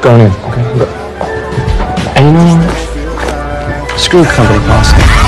Going in. Okay. And you know what? Screw company policy.